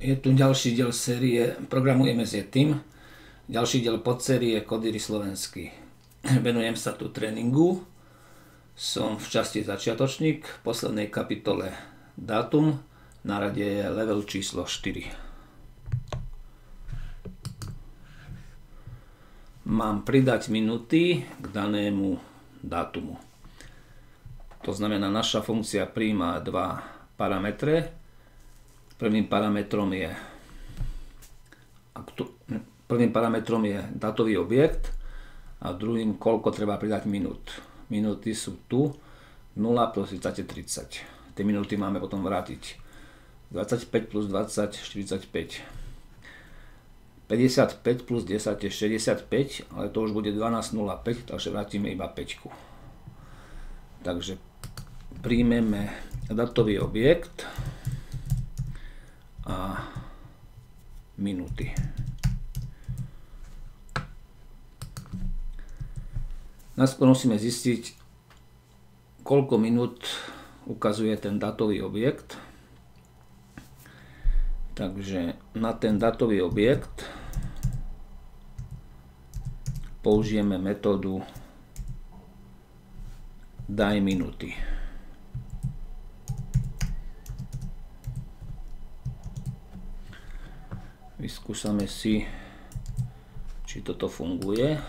Je tu ďalší diel série Programujeme s tým. Ďalší diel podsérie Kodíry slovenský. Venujem sa tu tréningu. Som v časti začiatočník, v poslednej kapitole dátum. Na rade je level číslo 4. Mám pridať minuty k danému dátumu. To znamená, naša funkcia príjma dva parametre, Prvým parametrom je, prvým parametrom je datový objekt a druhým koľko treba pridať minút. Minúty sú tu 0 plus 30 30. Tie minúty máme potom vrátiť. 25 plus 20 45. 55 plus 10 je 65, ale to už bude 12.05, takže vrátime iba 5. Takže príjmeme datový objekt a minúty. Najskôr musíme zistiť, koľko minút ukazuje ten datový objekt. Takže na ten datový objekt použijeme metódu daj minúty. Vyskúšame si, či toto funguje.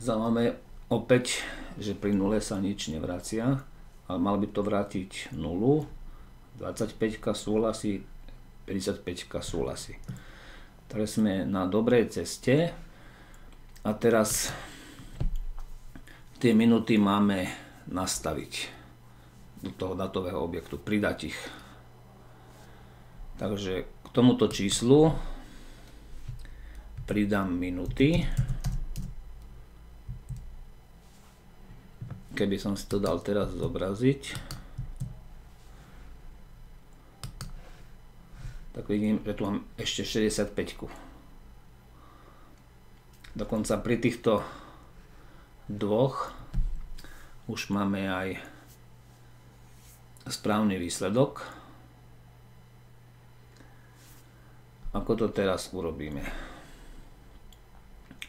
Zamáme opäť, že pri nule sa nič nevracia, ale mal by to vrátiť nulu. 25 súhlasí, 55 súhlasí. Takže sme na dobrej ceste a teraz tie minuty máme nastaviť do toho datového objektu, pridať ich. Takže k tomuto číslu pridám minuty. Keby som si to dal teraz zobraziť, tak vidím, že tu mám ešte 65. Dokonca pri týchto dvoch už máme aj správny výsledok. Ako to teraz urobíme?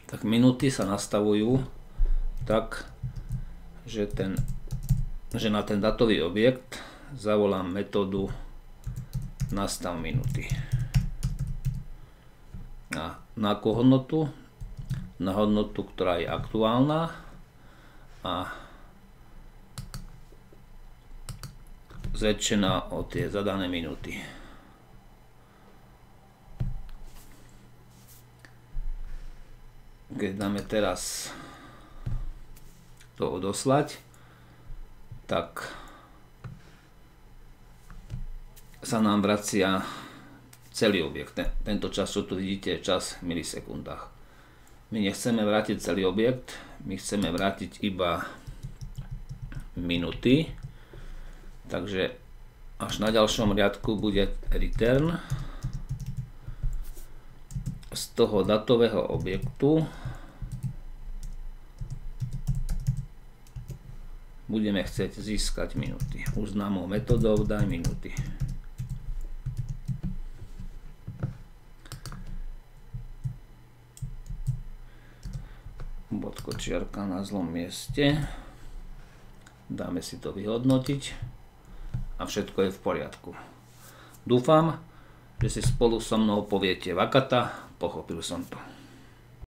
Tak minúty sa nastavujú tak, že, ten, že na ten datový objekt zavolám metódu nastav minúty. A na akú hodnotu? Na hodnotu, ktorá je aktuálna a zväčšená o tie zadané minúty. Keď dáme teraz to odoslať, tak sa nám vracia celý objekt. Tento čas, čo tu vidíte, je čas v milisekundách. My nechceme vrátiť celý objekt, my chceme vrátiť iba minuty. Takže až na ďalšom riadku bude return z toho datového objektu budeme chcieť získať minúty. Už známou metodou daj minúty. Bodkočiarka na zlom mieste. Dáme si to vyhodnotiť a všetko je v poriadku. Dúfam, že si spolu so mnou poviete vakata, pochopil som to.